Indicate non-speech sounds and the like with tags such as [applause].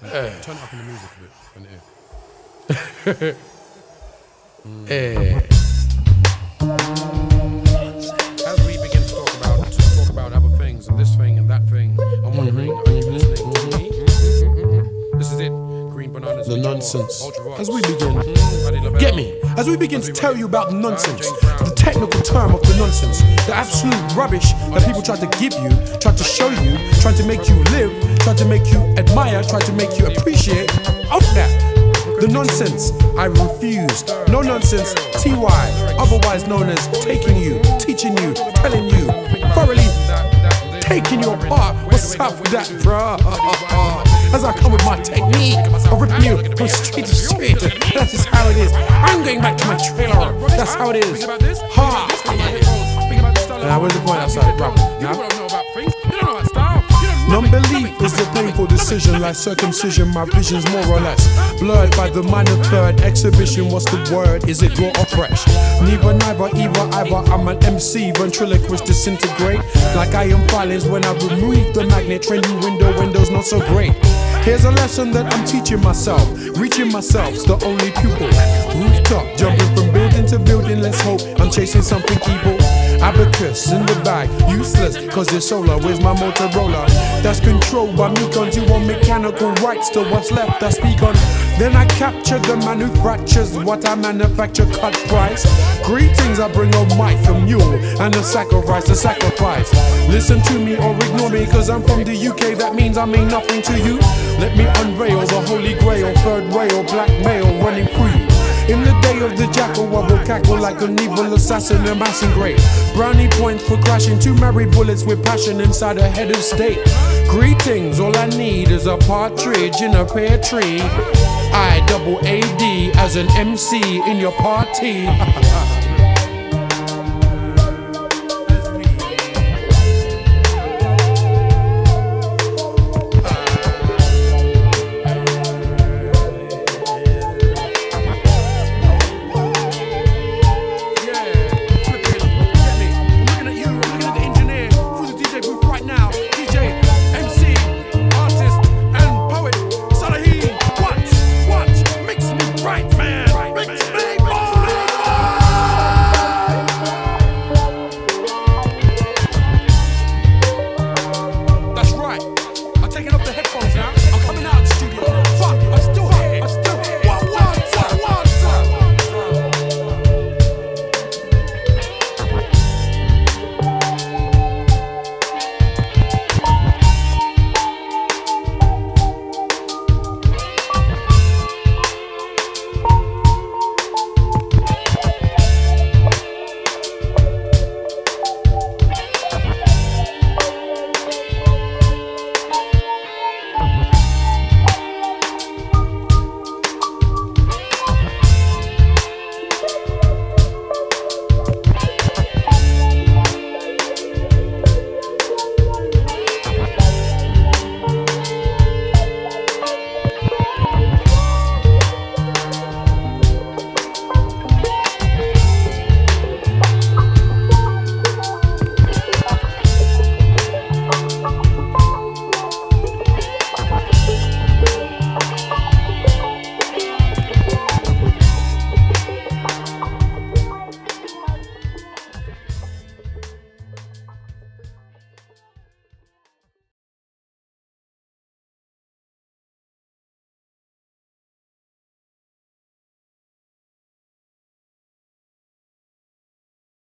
Turn it up in the music a bit. in it. Eh. As we begin to talk about to talk about other things and this thing and that thing, I'm wondering, are you listening to me? This is it. Green bananas. The nonsense. Ultra As we begin. Get me? As we begin to tell you about the nonsense, the technical term of the nonsense, absolute rubbish that people try to give you, try to show you, try to make you live, try to make you admire, try to make you appreciate of that. The nonsense, I refuse. No nonsense, TY, otherwise known as taking you, teaching you, telling you, thoroughly taking you apart. What's up with that, bruh? As I come with my technique of ripping you from street to street. That's just how it is. I'm going back to my trailer. That's how it is. Ha! Now, where's the point outside, bro? You Now? don't know about things. You don't know about style. You don't know Non-belief is a painful decision, like circumcision. My vision's more or less blurred by the minor third exhibition. What's the word? Is it raw or fresh? Neither, neither, either, either. I'm an MC, ventriloquist, disintegrate like I am filings when I remove the magnet. Trendy window, windows not so great. Here's a lesson that I'm teaching myself. Reaching myself's the only pupil. Rooftop, jumping from building to building. Let's hope I'm chasing something evil. Abacus in the bag, useless, cause it's solar. Where's my Motorola? That's controlled by cause you want mechanical rights to what's left. I speak on. Then I capture the manufactures, what I manufacture, cut price. Greetings, I bring a mic, a mule, and a sacrifice, a sacrifice. Listen to me or ignore me, cause I'm from the UK, that means I mean nothing to you. Let me unveil the holy grail, third rail, blackmail running through you. In the day of the jackal, I will cackle like an evil assassin, amassing great brownie points for crashing two married bullets with passion inside a head of state. Greetings, all I need is a partridge in a pear tree. I double AD as an MC in your party. [laughs]